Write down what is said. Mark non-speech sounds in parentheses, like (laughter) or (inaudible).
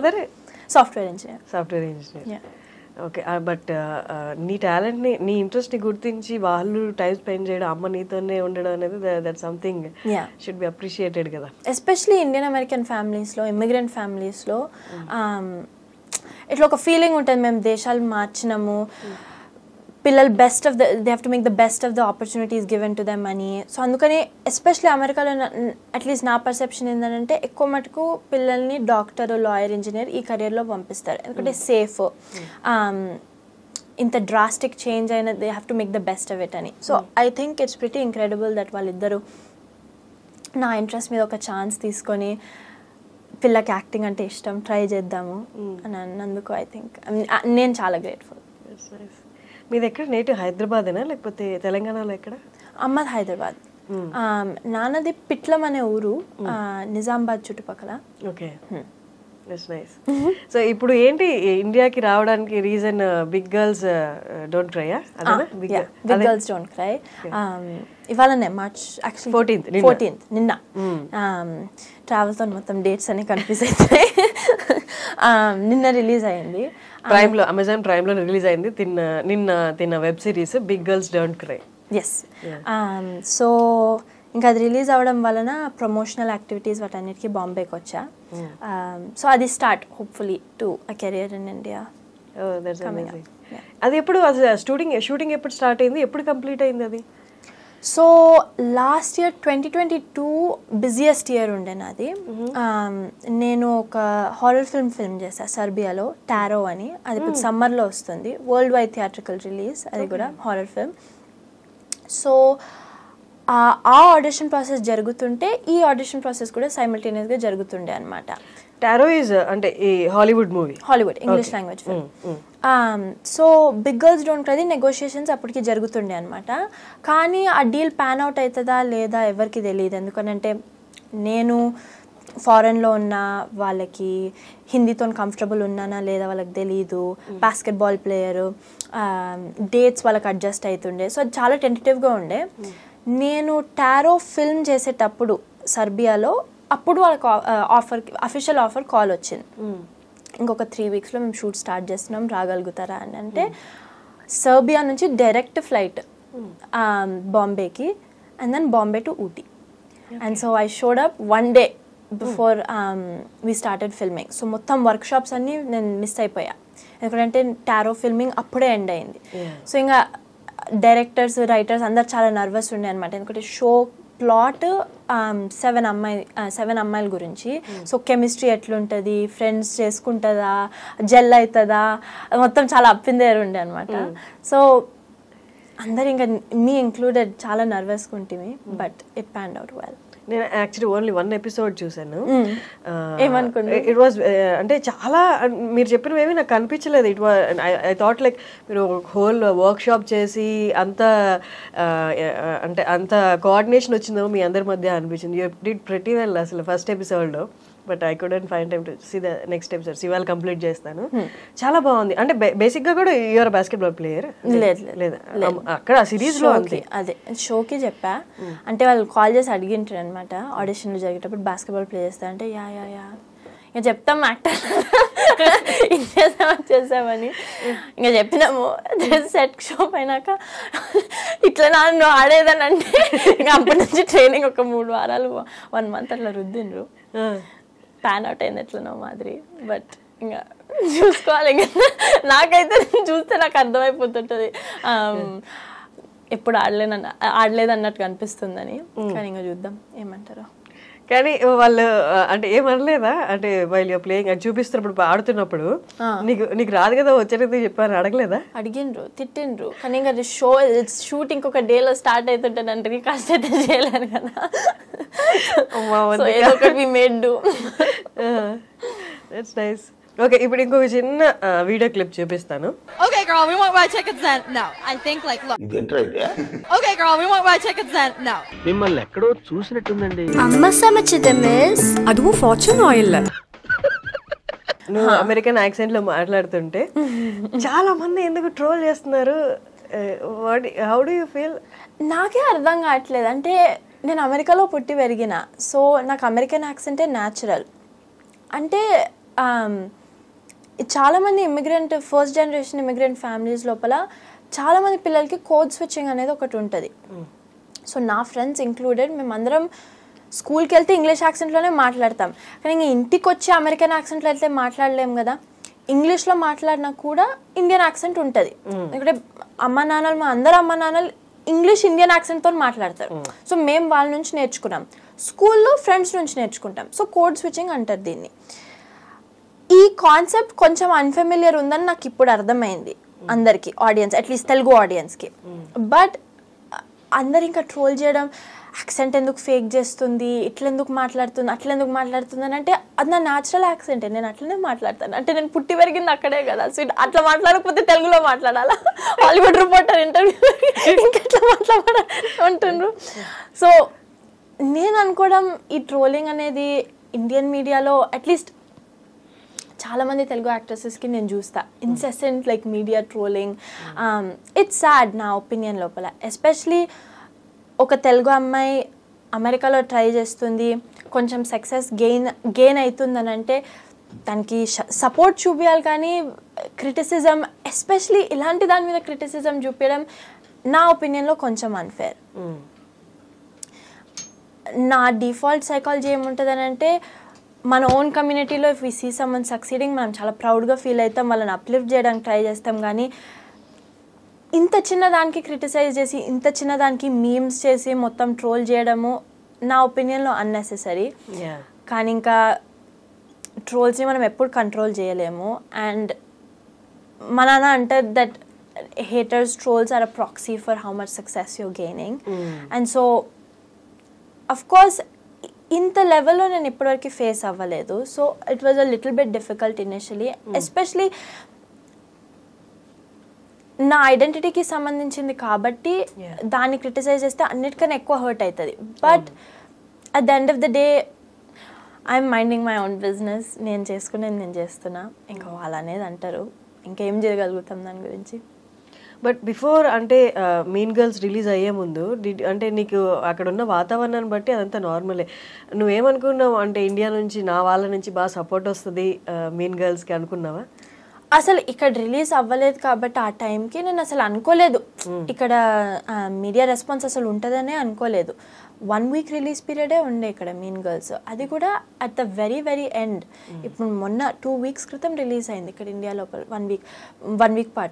Father software engineer software engineer. Okay but నీ టాలెంట్ని నీ ఇంట్రెస్ట్ని గుర్తించి వాళ్ళు టైం స్పెండ్ చేయడం అమ్మ నీతోనే ఉండడం అనేది that something. Should be appreciated కదా. ఎస్పెషలీ ఇండియన్ అమెరికన్ ఫ్యామిలీస్లో ఇమిగ్రెంట్ ఫ్యామిలీస్లో ఇట్లా ఒక ఫీలింగ్ ఉంటుంది మేము దేశాలు మార్చినాము. పిల్లలు best of the they have to make the best of the opportunities given to them అని. సో అందుకని ఎస్పెషలీ అమెరికాలో అట్లీస్ట్ నా పర్సెప్షన్ ఏంటంటే ఎక్కువ మటుకు పిల్లల్ని డాక్టర్ లాయర్ ఇంజనీర్ ఈ కెరియర్లో పంపిస్తారు. ఎందుకంటే సేఫ్ ఇంత డ్రాస్టిక్ చేంజ్ అయిన they have to make the best of it అని. So I think it's pretty incredible that వాళ్ళిద్దరూ నా ఇంట్రెస్ట్ మీద ఒక ఛాన్స్ తీసుకొని పిల్లకి యాక్టింగ్ అంటే ఇష్టం ట్రై చేద్దాము అని అన్నందుకు ఐ థింక్ నేను చాలా గ్రేట్ఫుల్ మీది ఎక్కడ నేటివ్ హైదరాబాదేనా? లేకపోతే తెలంగాణలో ఎక్కడ? అమ్మద్ హైదరాబాద్. Um, నాన్నది పిట్లం అనే ఊరు నిజామాబాద్ చుట్టుపక్కల. ఓకే. నైస్ సో ఇప్పుడు ఏంటి ఇండియాకి రావడానికి రీజన్ బిగ్ గర్ల్స్ డోంట్ క్రైయా అదేనా? బిగ్ గర్ల్స్ డోంట్ క్రై ఇవాళనే మార్చ్ 14th, నిన్న. ఫోర్టీన్త్ నిన్న. ట్రావెల్తో మొత్తం డేట్స్ అన్ని కన్ఫ్యూజ్ అవుతాయి (laughs) Um, నిన్న రిలీజ్ అయింది. ప్రైమ్లో అమెజాన్ ప్రైమ్లో రిలీజ్ అయింది. తిన్న నిన్న తిన్న web series Big Girls Don't Cry yes so ఇంకా అది రిలీజ్ అవ్వడం వలన ప్రమోషనల్ యాక్టివిటీస్ వాటన్నిటికీ బాంబేకి వచ్చా. సో అది start hopefully to a career in India. అది ఎప్పుడు షూటింగ్ షూటింగ్ ఎప్పుడు స్టార్ట్ అయింది? ఎప్పుడు కంప్లీట్ అయింది అది? So last year twenty twenty two busiest year ఉండే నాది. నేను ఒక హారర్ ఫిల్మ్ ఫిల్మ్ చేశా సర్బియాలో టారో అని. అది ఇప్పుడు సమ్మర్లో వస్తుంది. వరల్డ్ వైడ్ థియేట్రికల్ రిలీజ్ అది కూడా హారర్ ఫిల్మ్ సో ఆ ఆడిషన్ ప్రాసెస్ జరుగుతుంటే ఈ ఆడిషన్ ప్రాసెస్ కూడా సైమిల్టేనియస్గా జరుగుతుండే అనమాట టారో ఈజ్ అంటే ఈ Hollywood movie Hollywood English language so Big Girls Don't Cry negotiations అప్పటికి జరుగుతుండే అనమాట కానీ ఆ డీల్ ప్యాన్ అవుట్ అవుతుందా లేదా ఎవరికి తెలియదు. ఎందుకనంటే నేను ఫారెన్లో ఉన్న వాళ్ళకి హిందీతో కంఫర్టబుల్ ఉన్నానా లేదా వాళ్ళకి తెలియదు బాస్కెట్బాల్ ప్లేయరు డేట్స్ వాళ్ళకి అడ్జస్ట్ అవుతుండే. సో అది చాలా టెంటేటివ్గా ఉండే. నేను టారో ఫిల్మ్ చేసేటప్పుడు సర్బియాలో అప్పుడు వాళ్ళకి ఆఫర్ అఫీషియల్ ఆఫర్ కాల్ వచ్చింది. ఇంకొక త్రీ వీక్స్లో మేము షూట్ స్టార్ట్ చేస్తున్నాం రాగలుగుతారా అని అంటే సర్బియా నుంచి direct flight బాంబేకి and then Bombay to Ooty. And so I showed up one day before we started filming so మొత్తం వర్క్ షాప్స్ అన్నీ నేను మిస్ అయిపోయా. ఎందుకంటే టారో ఫిల్మింగ్ అప్పుడే ఎండ్ అయింది. సో ఇంకా డైరెక్టర్స్ రైటర్స్ అందరు చాలా నర్వస్ ఉండే అనమాట ఎందుకంటే షో ప్లాట్ సెవెన్ అమ్మాయి సెవెన్ అమ్మాయిల గురించి. సో కెమిస్ట్రీ ఎట్లుంటుంది? ఫ్రెండ్స్ చేసుకుంటుందా? జెల్ అవుతుందా మొత్తం చాలా అప్ ఇన్ దేర్ ఉండే అనమాట సో అందరు ఇంకా మీ ఇంక్లూడెడ్ చాలా నర్వస్గా ఉంటుంది but it panned out well నేను యాక్చువల్లీ ఓన్లీ వన్ ఎపిసోడ్ చూసాను ఏమనుకున్నారు? ఇట్ వాజ్ అంటే చాలా మీరు చెప్పినవేవి నాకు కనిపించలేదు. It was I thought like మీరు హోల్ వర్క్ షాప్ చేసి అంత అంటే అంత కోఆర్డినేషన్ వచ్చిందో మీ అందరి మధ్య అనిపించింది. యూ డిడ్ ప్రెటీ వెల్ అసలు ఫస్ట్ ఎపిసోడ్లో but I couldn't find time to see the next episode ఇవాళ కంప్లీట్ చేస్తాను. చాలా బాగుంది. అంటే బేసిక్గా కూడా యూఆర్ బాస్కెట్ బాల్ ప్లేయర్ లేదు, అక్కడ సిరీస్లో అంతే షోకి అదే షోకి చెప్పా. అంటే వాళ్ళు కాల్ చేసి అడిగింటారు అనమాట ఆడిషన్లు జరిగేటప్పుడు బాస్కెట్బాల్ ప్లే చేస్తా అంటే యా యా యా. ఇంకా చెప్తాం యాక్టర్ ఇది చేసామని ఇంకా చెప్పినాము. సెట్ షో అయినాక ఇట్లా నన్ను ఆడేదని అంటే ఇంకా అప్పటి నుంచి ట్రైనింగ్ ఒక మూడు వారాలు వన్ మంత్ అట్లా రుద్దిండ్రు. ప్యాన్ అవుట్ అయింది ఎట్లనో మాదిరి. బట్ ఇంకా చూసుకోవాలి ఇంకా. నాకైతే చూస్తే నాకు అర్థమైపోతుంటుంది. Um, ఎప్పుడు ఆడలేన ఆడలేదు అన్నట్టు అనిపిస్తుందని కానీ ఇంకా చూద్దాం. ఏమంటారు. కానీ వాళ్ళు అంటే ఏమనలేదా? అంటే వైల్ యూర్ ప్లేయింగ్ అది చూపిస్తున్నప్పుడు ఆడుతున్నప్పుడు నీకు నీకు రాదు కదా వచ్చేది చెప్పాను అడగలేదా? అడిగిండ్రు తిట్టిండ్రు. కానీ ఇంకా షో షూట్ ఇంకొక డేలో స్టార్ట్ అవుతుంటుంది అంటే కాస్త అయితే చేయలేరు కదా. ఏదో ఒకటి made do that's nice okay ఇప్పుడు ఇంకొక చిన్న వీడియో క్లిప్ చూపిస్తాను. Okay girl we want buy chickens then now I think like look ఇది ఎంటర్ అయితే? Okay girl we want buy chickens then now మిమ్మల్ని ఎక్కడో చూసినట్టుందండి. అమ్మ సమచిత మిస్. అదువు ఫార్చ్యూన్ ఆయిల్ నువ్వు అమెరికన్ యాక్సెంట్లో మాట్లాడుతుంటే (laughs) చాలా మంది ఎందుకు ట్రోల్ చేస్తున్నారు? What how do you feel నాకే అర్థం కావట్లేదు. అంటే నేను అమెరికాలో పుట్టి పెరిగిన సో నాకు అమెరికన్ యాక్సెంటే న్యాచురల్ అంటే చాలామంది immigrant first generation immigrant families లోపల చాలామంది పిల్లలకి కోడ్ స్విచ్చింగ్ అనేది ఒకటి ఉంటుంది. సో నా ఫ్రెండ్స్ ఇంక్లూడెడ్ మేమందరం స్కూల్కి వెళ్తే ఇంగ్లీష్ యాక్సెంట్లోనే మాట్లాడతాం. కానీ ఇంక ఇంటికి వచ్చి అమెరికన్ యాక్సెంట్లో వెళ్తే మాట్లాడలేం కదా. ఇంగ్లీష్లో మాట్లాడినా కూడా ఇండియన్ యాక్సెంట్ ఉంటుంది. ఎందుకంటే అమ్మ నాన్నలు మా అందరు అమ్మ నాన్నలు ఇంగ్లీష్ ఇండియన్ యాక్సెంట్తో మాట్లాడతారు. సో మేము వాళ్ళ నుంచి నేర్చుకున్నాం. స్కూల్లో ఫ్రెండ్స్ నుంచి నేర్చుకుంటాం. సో కోడ్ స్విచ్చింగ్ అంటారు దీన్ని. ఈ కాన్సెప్ట్ కొంచెం అన్ఫెమిలియర్ ఉందని నాకు ఇప్పుడు అర్థమైంది అందరికి ఆడియన్స్ అట్లీస్ట్ తెలుగు ఆడియన్స్కి బట్ అందరు ఇంకా ట్రోల్ చేయడం యాక్సెంట్ ఎందుకు ఫేక్ చేస్తుంది ఇట్లెందుకు మాట్లాడుతుంది అట్లెందుకు మాట్లాడుతుంది అని అంటే అది నా న్యాచురల్ యాక్సెంటే నేను అట్లనే మాట్లాడతాను. అంటే నేను పుట్టి పెరిగింది అక్కడే కదా. సో అట్లా మాట్లాడకపోతే తెలుగులో మాట్లాడాలా? హాలీవుడ్ రిపోర్టర్ ఇంటర్వ్యూ అట్లా మాట్లాడాలి అంటుండ్రు సో నేను అనుకోవడం ఈ ట్రోలింగ్ అనేది ఇండియన్ మీడియాలో అట్లీస్ట్ చాలా మంది తెలుగు యాక్ట్రెసెస్కి నేను చూస్తా. Incessant like media trolling it's sad నా ఒపీనియన్ లోపల. ఎస్పెషలీ ఒక తెలుగు అమ్మాయి అమెరికాలో ట్రై చేస్తుంది. కొంచెం సక్సెస్ గెయిన్ గెయిన్ అవుతుందని అంటే దానికి సపోర్ట్ చూపించాలి కానీ క్రిటిసిజం ఎస్పెషలీ ఇలాంటి దాని మీద క్రిటిసిజం చూపించడం నా ఒపీనియన్లో కొంచెం అన్ఫేర్ నా డిఫాల్ట్ సైకాలజీ ఏముంటుంది అని అంటే మన ఓన్ కమ్యూనిటీలో if we see someone succeeding మనం చాలా ప్రౌడ్గా ఫీల్ అవుతాం వాళ్ళని అప్లిఫ్ట్ చేయడానికి ట్రై చేస్తాం. కానీ ఇంత చిన్న దానికి క్రిటిసైజ్ చేసి ఇంత చిన్న దానికి మీమ్స్ చేసి మొత్తం ట్రోల్ చేయడము నా ఒపీనియన్లో అన్నెసెసరీ. కానీ ఇంకా ట్రోల్స్ని మనం ఎప్పుడు కంట్రోల్ చేయలేము. అండ్ మా నాన్న అంటారు that haters trolls are a proxy for how much success you're gaining and so of course ఇంత లెవెల్లో నేను ఇప్పటివరకు ఫేస్ అవ్వలేదు. So it was a little bit difficult initially especially నా ఐడెంటిటీకి సంబంధించింది కాబట్టి. దాన్ని క్రిటిసైజ్ చేస్తే అన్నిటికన్నా ఎక్కువ హర్ట్ అవుతుంది but at the end of the day I'm minding my own business నేను చేసుకునేది నేను చేస్తున్నా. ఇంకా వాళ్ళు అనేది అంటారు. ఇంకేం చేయగలుగుతాం దాని గురించి? బట్ బిఫోర్ అంటే మీన్ గర్ల్స్ రిలీజ్ అయ్యే ముందు అంటే నీకు అక్కడ ఉన్న వాతావరణాన్ని బట్టి అదంతా నార్మలే. నువ్వేమనుకున్నావు? అంటే ఇండియా నుంచి నా వాళ్ళ నుంచి బాగా సపోర్ట్ వస్తుంది మీన్ గర్ల్స్కి అనుకున్నావా? అసలు ఇక్కడ రిలీజ్ అవ్వలేదు కాబట్టి ఆ టైంకి నేను అసలు అనుకోలేదు. ఇక్కడ మీడియా రెస్పాన్స్ అసలు ఉంటుందనే అనుకోలేదు. వన్ వీక్ రిలీజ్ పీరియడే ఉండే ఇక్కడ మీన్ గర్ల్స్ అది కూడా at the very very end. ఇప్పుడు మొన్న టూ వీక్స్ క్రితం రిలీజ్ అయింది ఇక్కడ ఇండియా లోపల వన్ వీక్ వన్ వీక్ పాటు.